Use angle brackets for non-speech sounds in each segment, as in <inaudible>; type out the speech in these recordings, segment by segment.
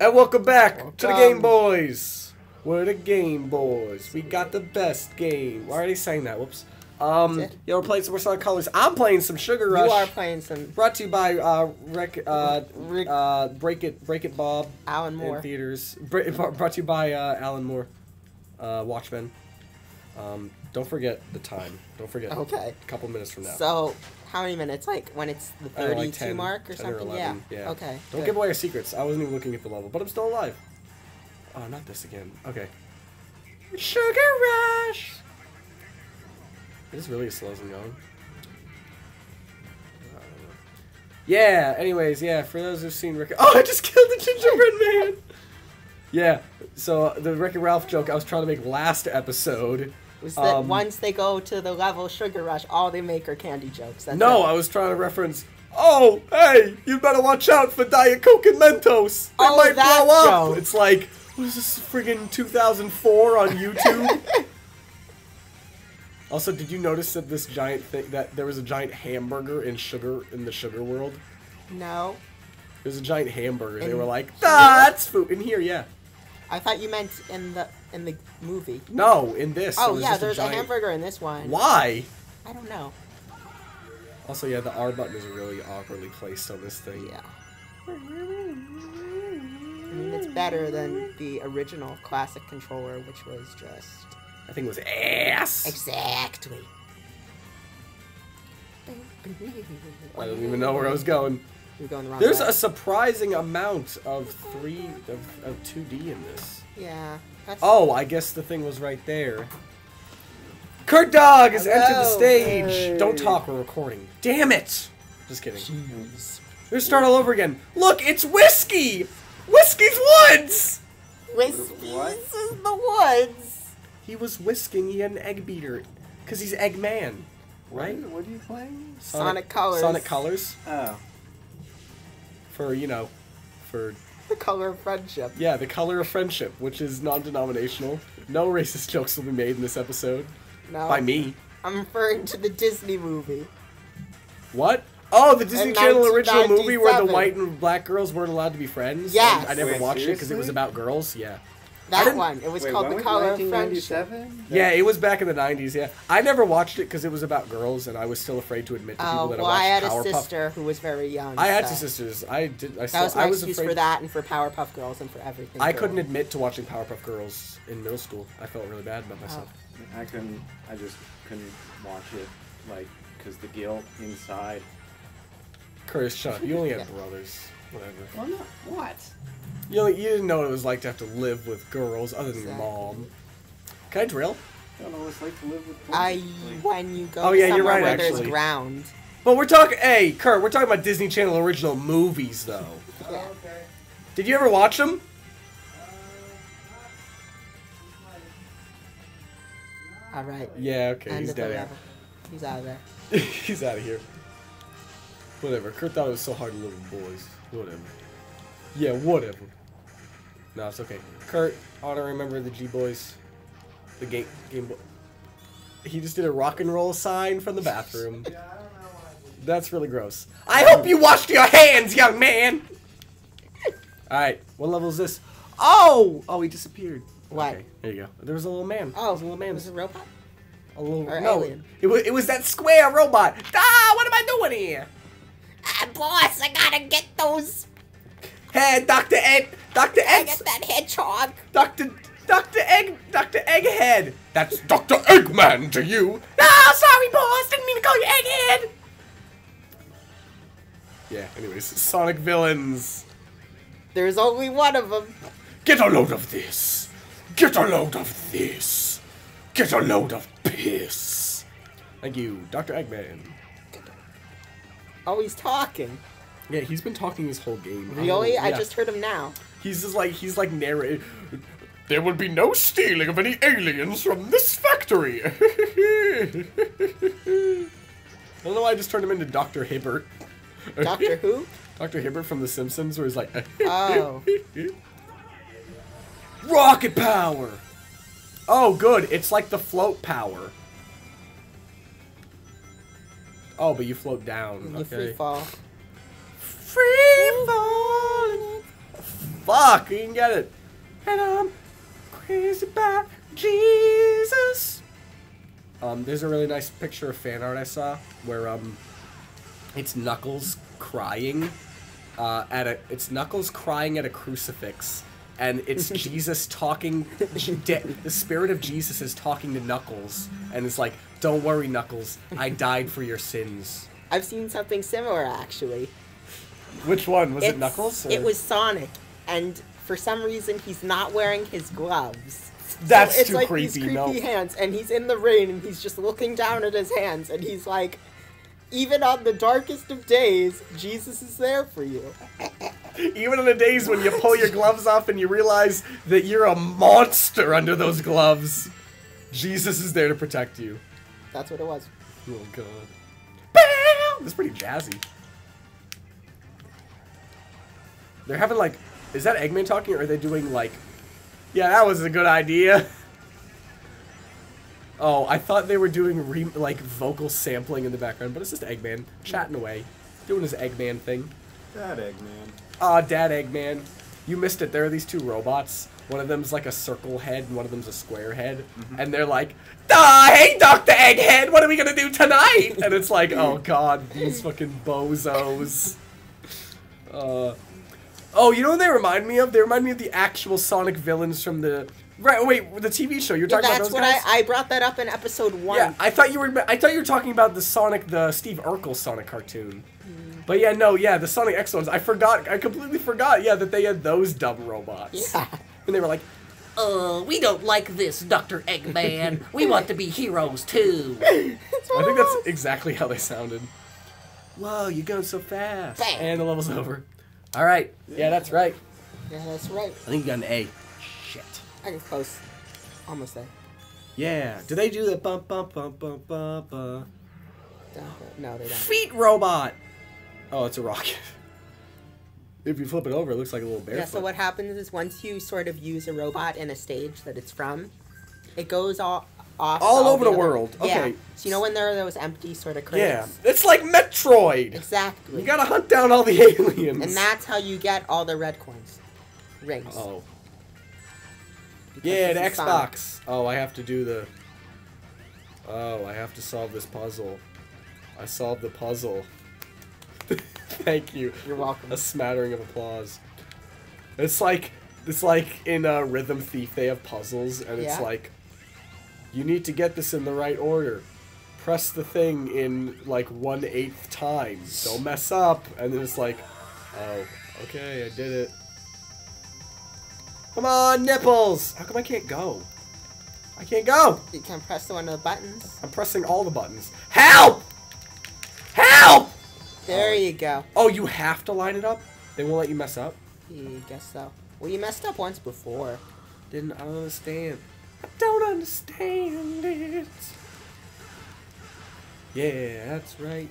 And welcome back to the Game Boys. We're the Game Boys. We got the best game. Why are they saying that? Whoops. Um, yeah, we're playing some more Sonic Colors. I'm playing some Sugar Rush. You are playing some Brought to you by uh, Rec, uh, Rick- uh, Break It, Break It Bob Alan Moore. in theaters. Br- <laughs> brought to you by uh, Alan Moore, uh, Watchmen. Um, don't forget the time. Don't forget. Okay. A couple minutes from now. So, how many minutes? Like when it's the I don't know, 32 like 10, mark or 10 or something? 11, yeah. yeah. Okay. Don't good. give away your secrets. I wasn't even looking at the level, but I'm still alive. Oh, not this again. Okay. Sugar Rush! This really as slow as I'm going. I don't know. Yeah, anyways, yeah, for those who've seen Rick. <laughs> Oh, I just killed the gingerbread man! Yeah, so the Wreck-It Ralph joke I was trying to make last episode. Was that um, once they go to the level Sugar Rush, all they make are candy jokes? That's No, it. I was trying to reference. Oh, hey, you better watch out for Diet Coke and Mentos. They Oh, might that blow up. joke. It's like, what is this friggin' 2004 on YouTube? <laughs> also, did you notice that this giant thing that there was a giant hamburger in sugar in the sugar world? No. There's a giant hamburger. They were like, that's food in here, yeah. I thought you meant in the in the movie. No, in this. Oh yeah, there's a, giant- hamburger in this one. Why? I don't know. Also, yeah, the R button is really awkwardly placed on this thing. Yeah. I mean, it's better than the original classic controller, which was just I think it was ass. exactly. I don't even know where I was going. You're going the wrong There's way. a surprising amount of three of, of 2D in this. yeah. That's, Oh, I guess the thing was right there. Kurt Dog has entered the stage. Hey. Don't talk, we're recording. Damn it! Just kidding. Jeez. Let's start all over again. Look, it's whiskey. Whiskey's Woods. Whiskey's What? in the woods. He was whisking. He had an egg beater, cause he's Eggman, right? What, what are you playing? Sonic Colors. Sonic Colors Oh. For you know, for The color of friendship. Yeah, the color of friendship, which is non-denominational. No racist <laughs> jokes will be made in this episode No. by me. I'm referring to the Disney movie. What? Oh, the Disney In Channel original movie where the white and black girls weren't allowed to be friends. Yeah, I never Wait, watched it because it was about girls. Yeah. That one. It was Wait, called The was Color of Friendship. 1997? Yeah, it was back in the '90s. Yeah, I never watched it because it was about girls, and I was still afraid to admit to people Oh, that well, I watched I watched had a Powerpuff. sister who was very young. I had so two sisters. I did. I That still. was my I was excuse afraid. for that and for Powerpuff Girls and for everything. I girl. couldn't admit to watching Powerpuff Girls in middle school. I felt really bad about myself. Oh. I couldn't. I just couldn't watch it, like, cause the guilt inside. Curtis, shut up. You only had <laughs> Yeah. brothers. Whatever. Well, no. What? You, only, you didn't know what it was like to have to live with girls other than your Exactly. mom. Can I drill? I don't know what it's like to live with. I when you go Oh, to yeah, you're somewhere right, where there's ground. But we're talking. Hey, Kurt, we're talking about Disney Channel original movies, though. Yeah. Oh, Did you ever watch them? Uh, all right. Yeah. Okay. End he's dead. level. He's out of there. <laughs> he's out of here. Whatever. Kurt thought it was so hard to live with boys. Whatever. Yeah. Whatever. No, it's okay. Kurt, I want to remember the G Boys. The game Game Boy. He just did a rock and roll sign from the bathroom. <laughs> That's really gross. I hope you washed your hands, young man. <laughs> All right. What level is this? Oh! Oh, he disappeared. What? Okay, there you go. There was a little man. Oh, There was a little man. Was it a robot? A little Or no. alien. It was it was that square robot. Ah! What am I doing here? Ah, boss, I gotta get those. Hey, Doctor Egg, Doctor I Egg, get that hedgehog. Doctor Doctor Egg, Doctor Egghead. That's Doctor Eggman to you. Ah, sorry, boss. Didn't mean to call you Egghead. Yeah. Anyways, Sonic villains. There's only one of them. Get a load of this. Get a load of this. Get a load of piss. Thank you, Dr. Eggman. Oh, he's talking. Yeah, he's been talking this whole game. Really? I Yeah. just heard him now. He's just like he's like narrating. There will be no stealing of any aliens from this factory. I don't know why I just turned him into Doctor Hibbert. Doctor Who? <laughs> Doctor Hibbert from The Simpsons, where he's like, Oh. <laughs> rocket power. Oh, good. It's like the float power. Oh, but you float down. You okay. free fall. Free falling. Fuck, you didn't get it. And I'm crazy about Jesus. Um, there's a really nice picture of fan art I saw where um, it's Knuckles crying uh, at a it's Knuckles crying at a crucifix, and it's <laughs> Jesus talking. de- the spirit of Jesus is talking to Knuckles, and it's like, "Don't worry, Knuckles, I died for your sins." I've seen something similar actually. Which one was it? It's- Knuckles? It was Sonic, and for some reason he's not wearing his gloves. That's so it's too like creepy. These creepy no. hands, and he's in the rain, and he's just looking down at his hands, and he's like, even on the darkest of days, Jesus is there for you. <laughs> Even in the days when you pull your gloves off and you realize that you're a monster under those gloves, Jesus is there to protect you. That's what it was. Oh god. Bam! That's pretty jazzy. They're having like, is that Eggman talking, or are they doing like, yeah, that was a good idea. <laughs> Oh, I thought they were doing re- like vocal sampling in the background, but it's just Eggman chatting away, doing his Eggman thing. That Eggman. Aw, Dad Eggman. You missed it. There are these two robots. One of them's like a circle head, and one of them's a square head. And they're like, Ah, hey, Dr. Egghead, what are we gonna do tonight? And it's like, <laughs> oh god, these fucking bozos. <laughs> Uh, oh, you know what they remind me of? They remind me of the actual Sonic villains from the. Right, wait, the TV show. You're talking That's about those what? I, I brought that up in episode one. Yeah, I thought you were. I thought you were talking about the Sonic, the Steve Urkel Sonic cartoon. But yeah, no, yeah, the Sonic X ones. I forgot. I completely forgot. Yeah, that they had those dumb robots. Yeah. <laughs> And they were like, Uh, we don't like this, Dr. Eggman. <laughs> We want to be heroes too. <laughs> I think that's exactly how they sounded. Whoa, you're going so fast. Bam. And the level's over. All right. Yeah, that's right. Yeah, that's right. I think you got an A. Shit. I can close. Almost there. Yeah. Do they do the bump bump bump bump bump uh? bump? No, they don't. Feet robot. Oh, it's a rocket. <laughs> If you flip it over, it looks like a little bear. Yeah, so what happens is once you sort of use a robot in a stage that it's from, it goes all off All over the other- world. Yeah. Okay. So you know when there are those empty sort of crates? Yeah, it's like Metroid. Exactly. You gotta hunt down all the aliens. and that's how you get all the red coins. Rings. Oh. Because Yeah, the. Xbox. Oh, I have to do the. Oh, I have to solve this puzzle. I solved the puzzle. <laughs> Thank you. You're welcome. A smattering of applause. It's like it's like in uh, Rhythm Thief they have puzzles and it's like you need to get this in the right order. Press the thing in like one eighth time. Don't mess up. And then it's like, oh, okay, I did it. Come on, nipples! How come I can't go? I can't go! You can press the one of the buttons. I'm pressing all the buttons. Help! Help! There oh. you go. Oh, you have to line it up? They won't let you mess up? You guess so. Well, you messed up once before. Didn't I understand. I don't understand it. Yeah, that's right.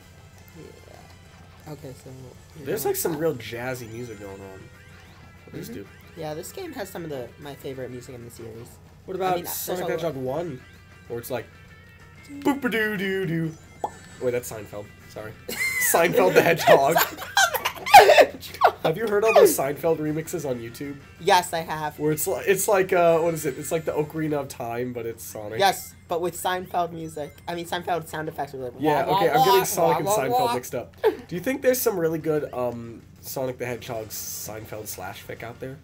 Yeah. Okay, so. There's like some real jazzy music going on. What does Mhm. do? Yeah, this game has some of the my favorite music in the series. What about mean, Sonic the Hedgehog 1? Where it's like boop a doo doo doo. Wait, that's Seinfeld. Sorry. <laughs> Seinfeld the Hedgehog. Have you heard all those Seinfeld remixes on YouTube? yes, I have. Where it's like it's like uh what is it? It's like the Ocarina of Time, but it's Sonic. Yes, but with Seinfeld music. I mean, Seinfeld sound effects were like. Yeah, okay, wah, I'm getting Sonic and wah, wah, Seinfeld wah. mixed up. Do you think there's some really good um Sonic the Hedgehog Seinfeld slash fic out there?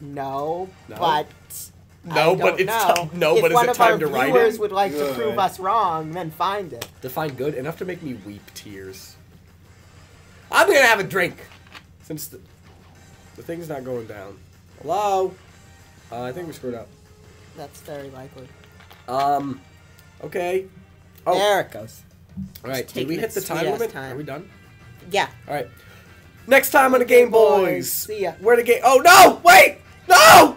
No, No? but. No, I but it's know. no, if but is it time to write viewers it? would like to prove us wrong, then find it. Define good enough to make me weep tears. I'm gonna have a drink since the, the thing's not going down. Hello. Uh, I think we screwed up. That's very likely. Um. Okay. Oh. There it goes. All right. Did we hit the time limit? time. Are we done? Yeah. All right. Next time on the Game Boys, Boys. see ya. Where the game? Oh no! Wait! No!